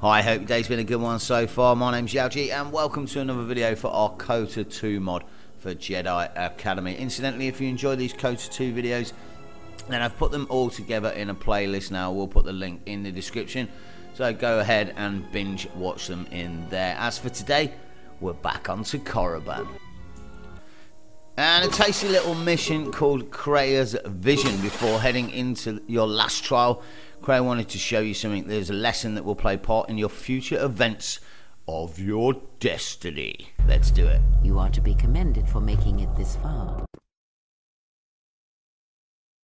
Hi, I hope your day's been a good one so far. My name's Yaoji and welcome to another video for our KOTOR 2 mod for Jedi Academy. Incidentally, if you enjoy these KOTOR 2 videos, then I've put them all together in a playlist now. We'll put the link in the description. So go ahead and binge watch them in there. As for today, we're back onto Korriban. And a tasty little mission called Kreia's Vision before heading into your last trial Kreia wanted to show you something. There's a lesson that will play part in your future events of your destiny. Let's do it. You are to be commended for making it this far.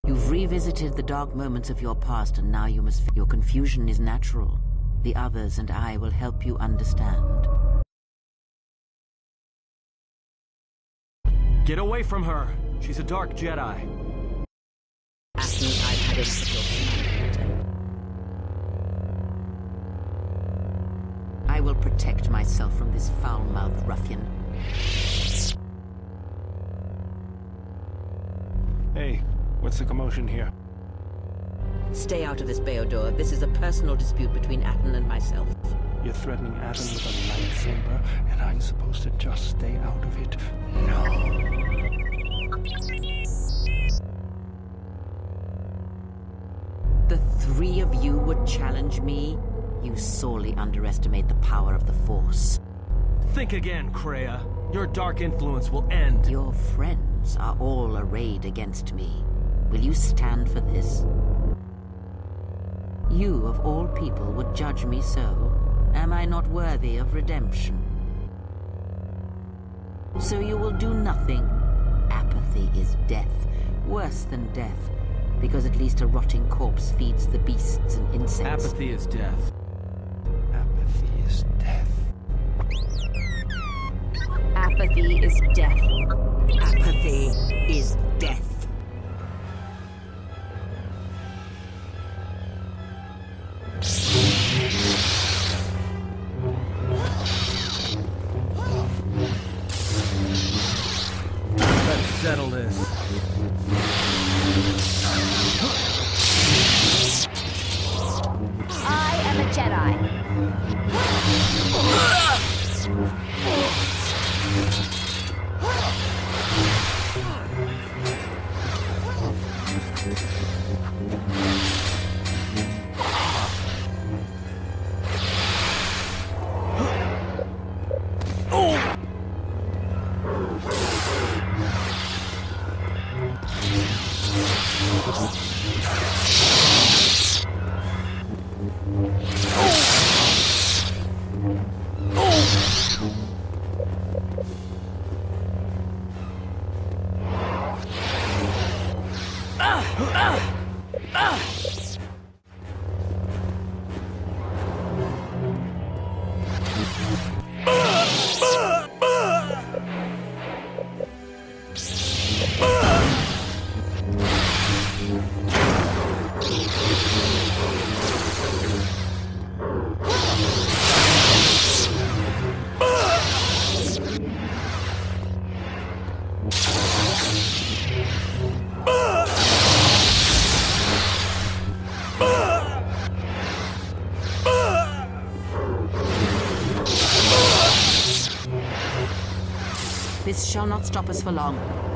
You've revisited the dark moments of your past and now you must... Your confusion is natural. The others and I will help you understand. Get away from her! She's a dark Jedi. Ask I've had enough of your I will protect myself from this foul-mouthed ruffian. Hey, what's the commotion here? Stay out of this, Bao-Dur. This is a personal dispute between Atton and myself. You're threatening Atton with a lightsaber, and I'm supposed to just stay out of it? Of you would challenge me? You sorely underestimate the power of the Force. Think again, Kreia. Your dark influence will end. Your friends are all arrayed against me. Will you stand for this? You, of all people, would judge me so. Am I not worthy of redemption? So you will do nothing. Apathy is death. Worse than death. Because at least a rotting corpse feeds the beasts and insects. Apathy is death Apathy is death. Apathy is death. Apathy is death. Ah! ah! ah! This shall not stop us for long.